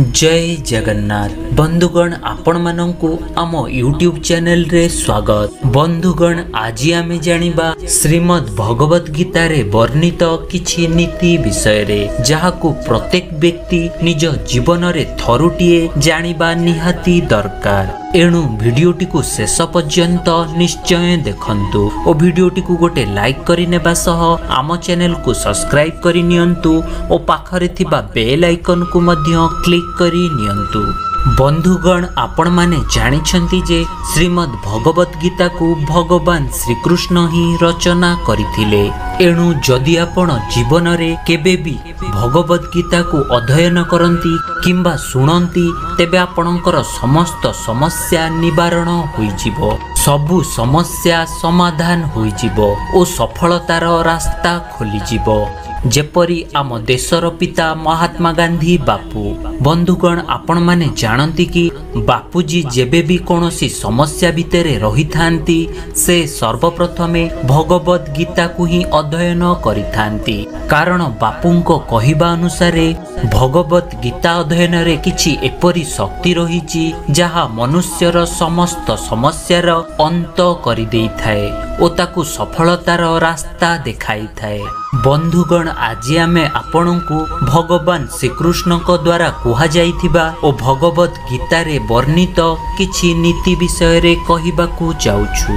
ଜୟ ଜଗନ୍ନାଥ ବନ୍ଧୁଗଣ ଆପଣମାନଙ୍କୁ ଆମ ୟୁଟ୍ୟୁବ ଚ୍ୟାନେଲରେ ସ୍ୱାଗତ। ବନ୍ଧୁଗଣ ଆଜି ଆମେ ଜାଣିବା ଶ୍ରୀମଦ୍ ଭଗବତ ଗୀତାରେ ବର୍ଣ୍ଣିତ କିଛି ନୀତି ବିଷୟରେ ଯାହାକୁ ପ୍ରତ୍ୟେକ ବ୍ୟକ୍ତି ନିଜ ଜୀବନରେ ଥରୁଟିଏ ଜାଣିବା ନିହାତି ଦରକାର। ଏଣୁ ଭିଡ଼ିଓଟିକୁ ଶେଷ ପର୍ଯ୍ୟନ୍ତ ନିଶ୍ଚୟ ଦେଖନ୍ତୁ ଓ ଭିଡ଼ିଓଟିକୁ ଗୋଟେ ଲାଇକ୍ କରିନେବା ସହ ଆମ ଚ୍ୟାନେଲକୁ ସବସ୍କ୍ରାଇବ୍ କରି ନିଅନ୍ତୁ ଓ ପାଖରେ ଥିବା ବେଲ୍ ଆଇକନ୍କୁ ମଧ୍ୟ କ୍ଲିକ୍ କରି ନିଅନ୍ତୁ। ବନ୍ଧୁଗଣ ଆପଣମାନେ ଜାଣିଛନ୍ତି ଯେ ଶ୍ରୀମଦ୍ ଭଗବତ ଗୀତାକୁ ଭଗବାନ ଶ୍ରୀକୃଷ୍ଣ ହିଁ ରଚନା କରିଥିଲେ। ଏଣୁ ଯଦି ଆପଣ ଜୀବନରେ କେବେ ବି ଭଗବତ ଗୀତାକୁ ଅଧ୍ୟୟନ କରନ୍ତି କିମ୍ବା ଶୁଣନ୍ତି ତେବେ ଆପଣଙ୍କର ସମସ୍ତ ସମସ୍ୟା ନିବାରଣ ହୋଇଯିବ। ସବୁ ସମସ୍ୟା ସମାଧାନ ହୋଇଯିବ ଓ ସଫଳତାର ରାସ୍ତା ଖୋଲିଯିବ। ଯେପରି ଆମ ଦେଶର ପିତା ମହାତ୍ମା ଗାନ୍ଧୀ ବାପୁ ବନ୍ଧୁଗଣ ଆପଣମାନେ ଜାଣନ୍ତି କି ବାପୁଜୀ ଯେବେ ବି କୌଣସି ସମସ୍ୟା ଭିତରେ ରହିଥାନ୍ତି ସେ ସର୍ବପ୍ରଥମେ ଭଗବତ ଗୀତାକୁ ହିଁ ଅଧ୍ୟୟନ କରିଥାନ୍ତି। କାରଣ ବାପୁଙ୍କ କହିବା ଅନୁସାରେ ଭଗବତ ଗୀତା ଅଧ୍ୟୟନରେ କିଛି ଏପରି ଶକ୍ତି ରହିଛି ଯାହା ମନୁଷ୍ୟର ସମସ୍ତ ସମସ୍ୟାର ଅନ୍ତ କରିଦେଇଥାଏ ଓ ତାକୁ ସଫଳତାର ରାସ୍ତା ଦେଖାଇଥାଏ। ବନ୍ଧୁଗଣ ଆଜି ଆମେ ଆପଣଙ୍କୁ ଭଗବାନ ଶ୍ରୀକୃଷ୍ଣଙ୍କ ଦ୍ୱାରା କୁହାଯାଇଥିବା ଓ ଭଗବତ ଗୀତାରେ ବର୍ଣ୍ଣିତ କିଛି ନୀତି ବିଷୟରେ କହିବାକୁ ଯାଉଛୁ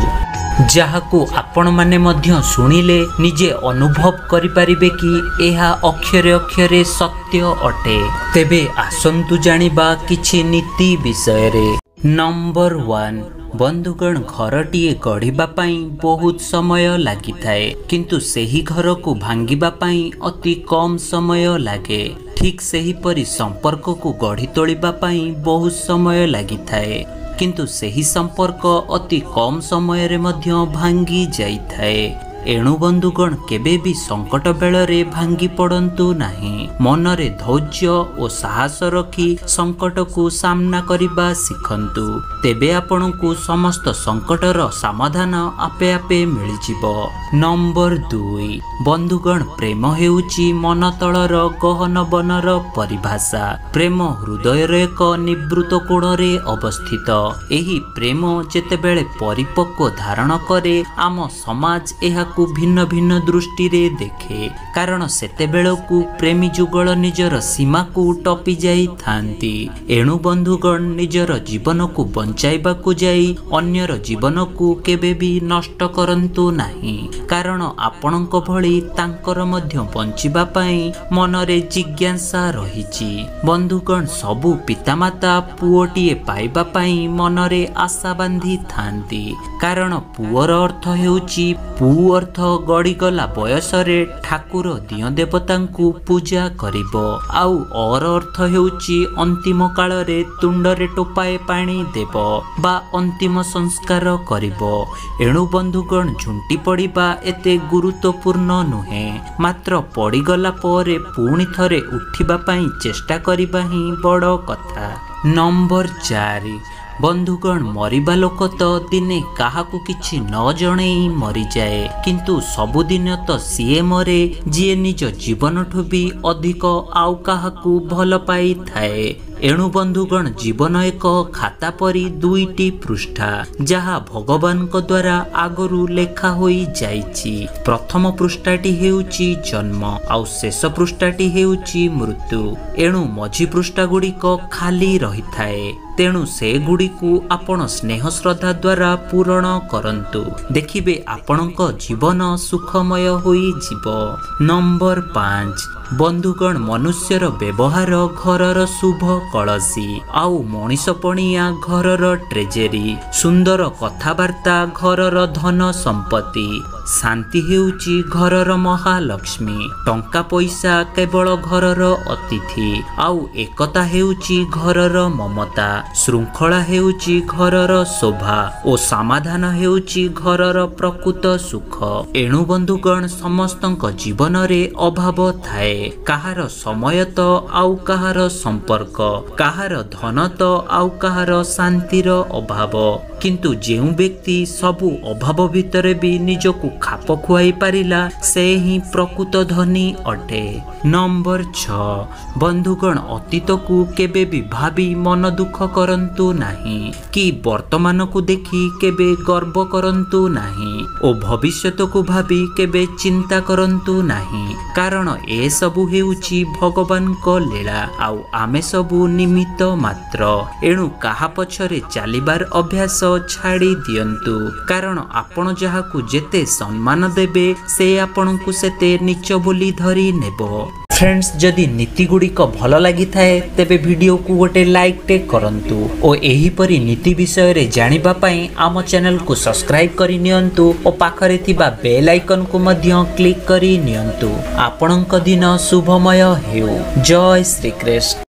ଯାହାକୁ ଆପଣମାନେ ମଧ୍ୟ ଶୁଣିଲେ ନିଜେ ଅନୁଭବ କରିପାରିବେ କି ଏହା ଅକ୍ଷରେ ଅକ୍ଷରେ ସତ୍ୟ ଅଟେ। ତେବେ ଆସନ୍ତୁ ଜାଣିବା କିଛି ନୀତି ବିଷୟରେ। ନମ୍ବର ୱାନ୍ ବନ୍ଧୁଗଣ ଘରଟିଏ ଗଢ଼ିବା ପାଇଁ ବହୁତ ସମୟ ଲାଗିଥାଏ କିନ୍ତୁ ସେହି ଘରକୁ ଭାଙ୍ଗିବା ପାଇଁ ଅତି କମ୍ ସମୟ ଲାଗେ। ଠିକ୍ ସେହିପରି ସମ୍ପର୍କକୁ ଗଢ଼ି ତୋଳିବା ପାଇଁ ବହୁତ ସମୟ ଲାଗିଥାଏ କିନ୍ତୁ ସେହି ସମ୍ପର୍କ ଅତି କମ୍ ସମୟରେ ମଧ୍ୟ ଭାଙ୍ଗି ଯାଇଥାଏ। ଏଣୁ ବନ୍ଧୁଗଣ କେବେ ବି ସଙ୍କଟ ବେଳରେ ଭାଙ୍ଗି ପଡ଼ନ୍ତୁ ନାହିଁ। ମନରେ ଧୈର୍ଯ୍ୟ ଓ ସାହସ ରଖି ସଙ୍କଟକୁ ସାମ୍ନା କରିବା ଶିଖନ୍ତୁ। ତେବେ ଆପଣଙ୍କୁ ସମସ୍ତ ସଙ୍କଟର ସମାଧାନ ଆପେ ଆପେ ମିଳିଯିବ। ନମ୍ବର ଦୁଇ। ବନ୍ଧୁଗଣ ପ୍ରେମ ହେଉଛି ମନ ତଳର ଗହନ ବନର ପରିଭାଷା। ପ୍ରେମ ହୃଦୟର ଏକ ନିବୃତ କୋଣରେ ଅବସ୍ଥିତ। ଏହି ପ୍ରେମ ଯେତେବେଳେ ପରିପକ୍ୱ ଧାରଣ କରେ ଆମ ସମାଜ ଏହାକୁ ଭିନ୍ନ ଭିନ୍ନ ଦୃଷ୍ଟିରେ ଦେଖେ। କାରଣ ସେତେବେଳକୁ ପ୍ରେମୀ ଯୁଗଳ ନିଜର ସୀମାକୁ ଟପି ଯାଇଥାନ୍ତି। ଏଣୁ ବନ୍ଧୁଗଣ ନିଜର ଜୀବନକୁ ବଞ୍ଚାଇବାକୁ ଯାଇ ଅନ୍ୟର ଜୀବନକୁ କେବେ ବି ନଷ୍ଟ କରନ୍ତୁ ନାହିଁ। କାରଣ ଆପଣଙ୍କ ଭଳି ତାଙ୍କର ମଧ୍ୟ ବଞ୍ଚିବା ପାଇଁ ମନରେ ଜିଜ୍ଞାସା ରହିଛି। ବନ୍ଧୁଗଣ ସବୁ ପିତାମାତା ପୁଅଟିଏ ପାଇବା ପାଇଁ ମନରେ ଆଶା ବାନ୍ଧିଥାନ୍ତି। କାରଣ ପୁଅର ଅର୍ଥ ହେଉଛି ପୁଅ ଅର୍ଥ ଗଡ଼ିଗଲା ବୟସରେ ଠାକୁର ଦିଅ ଦେବତାଙ୍କୁ ପୂଜା କରିବ। ଆଉ ଅର ଅର୍ଥ ହେଉଛି ଅନ୍ତିମ କାଳରେ ତୁଣ୍ଡରେ ଟୋପାଏ ପାଣି ଦେବ ବା ଅନ୍ତିମ ସଂସ୍କାର କରିବ। ଏଣୁ ବନ୍ଧୁଗଣ ଝୁଣ୍ଟି ପଡ଼ିବା ଏତେ ଗୁରୁତ୍ୱପୂର୍ଣ୍ଣ ନୁହେଁ। ମାତ୍ର ପଡ଼ିଗଲା ପରେ ପୁଣି ଥରେ ଉଠିବା ପାଇଁ ଚେଷ୍ଟା କରିବା ହିଁ ବଡ଼ କଥା। ନମ୍ବର ଚାରି ବନ୍ଧୁଗଣ ମରିବା ଲୋକ ତ ଦିନେ କାହାକୁ କିଛି ନ ଜଣେଇ ମରିଯାଏ କିନ୍ତୁ ସବୁଦିନ ତ ସିଏ ମରେ ଯିଏ ନିଜ ଜୀବନଠୁ ବି ଅଧିକ ଆଉ କାହାକୁ ଭଲ ପାଇଥାଏ ଏଣୁ ବନ୍ଧୁଗଣ ଜୀବନ ଏକ ଖାତା ପରି ଦୁଇଟି ପୃଷ୍ଠା ଯାହା ଭଗବାନଙ୍କ ଦ୍ୱାରା ଆଗରୁ ଲେଖା ହୋଇ ଯାଇଛି। ପ୍ରଥମ ପୃଷ୍ଠାଟି ହେଉଛି ଜନ୍ମ ଆଉ ଶେଷ ପୃଷ୍ଠାଟି ହେଉଛି ମୃତ୍ୟୁ। ଏଣୁ ମଝି ପୃଷ୍ଠା ଗୁଡ଼ିକ ଖାଲି ରହିଥାଏ। ତେଣୁ ସେଗୁଡ଼ିକୁ ଆପଣ ସ୍ନେହ ଶ୍ରଦ୍ଧା ଦ୍ୱାରା ପୂରଣ କରନ୍ତୁ। ଦେଖିବେ ଆପଣଙ୍କ ଜୀବନ ସୁଖମୟ ହୋଇଯିବ। ନମ୍ବର ପାଞ୍ଚ ବନ୍ଧୁଗଣ ମନୁଷ୍ୟର ବ୍ୟବହାର ଘରର ଶୁଭ କଳସୀ ଆଉ ମଣିଷ ପଣିଆ ଘରର ଟ୍ରେଜେରୀ ସୁନ୍ଦର କଥାବାର୍ତ୍ତା ଘରର ଧନ ସମ୍ପତ୍ତି। ଶାନ୍ତି ହେଉଛି ଘରର ମହାଲକ୍ଷ୍ମୀ। ଟଙ୍କା ପଇସା କେବଳ ଘରର ଅତିଥି ଆଉ ଏକତା ହେଉଛି ଘରର ମମତା। ଶୃଙ୍ଖଳା ହେଉଛି ଘରର ଶୋଭା ଓ ସମାଧାନ ହେଉଛି ଘରର ପ୍ରକୃତ ସୁଖ। ଏଣୁ ବନ୍ଧୁଗଣ ସମସ୍ତଙ୍କ ଜୀବନରେ ଅଭାବ ଥାଏ। ଥାଏ କାହାର ସମୟ ତ ଆଉ କାହାର ସମ୍ପର୍କ କାହାର ଧନ ତ ଆଉ କାହାର ଶାନ୍ତିର ଅଭାବ। କିନ୍ତୁ ଯେଉଁ ବ୍ୟକ୍ତି ସବୁ ଅଭାବ ଭିତରେ ବି ନିଜକୁ ଖାପ ଖୁଆଇ ପାରିଲା ସେ ହିଁ ପ୍ରକୃତ ଧନୀ ଅଟେ। ନମ୍ବର ଛଅ ବନ୍ଧୁଗଣ ଅତୀତକୁ କେବେ ବି ଭାବି ମନ ଦୁଃଖ କରନ୍ତୁ ନାହିଁ କି ବର୍ତ୍ତମାନକୁ ଦେଖି କେବେ ଗର୍ବ କରନ୍ତୁ ନାହିଁ ଓ ଭବିଷ୍ୟତକୁ ଭାବି କେବେ ଚିନ୍ତା କରନ୍ତୁ ନାହିଁ। କାରଣ ଏସବୁ ହେଉଛି ଭଗବାନଙ୍କ ଲୀଳା ଆଉ ଆମେ ସବୁ ନିମିତ୍ତ ମାତ୍ର। ଏଣୁ କାହା ପଛରେ ଚାଲିବାର ଅଭ୍ୟାସ ଛାଡ଼ି ଦିଅନ୍ତୁ। କାରଣ ଆପଣ ଯାହାକୁ ଯେତେ ସମ୍ମାନ ଦେବେ ସେ ଆପଣଙ୍କୁ ସେତେ ନିଚ ବୋଲି ଧରି ନେବ। ଫ୍ରେଣ୍ଡସ୍ ଯଦି ନୀତି ଗୁଡ଼ିକ ଭଲ ଲାଗିଥାଏ ତେବେ ଭିଡ଼ିଓକୁ ଗୋଟେ ଲାଇକ୍ ଟେ କରନ୍ତୁ ଓ ଏହିପରି ନୀତି ବିଷୟରେ ଜାଣିବା ପାଇଁ ଆମ ଚ୍ୟାନେଲକୁ ସବସ୍କ୍ରାଇବ୍ କରି ନିଅନ୍ତୁ ଓ ପାଖରେ ଥିବା ବେଲ୍ ଆଇକନକୁ ମଧ୍ୟ କ୍ଲିକ୍ କରି ନିଅନ୍ତୁ। ଆପଣଙ୍କ ଦିନ ଶୁଭମୟ ହେଉ। ଜୟ ଶ୍ରୀକୃଷ୍ଣ।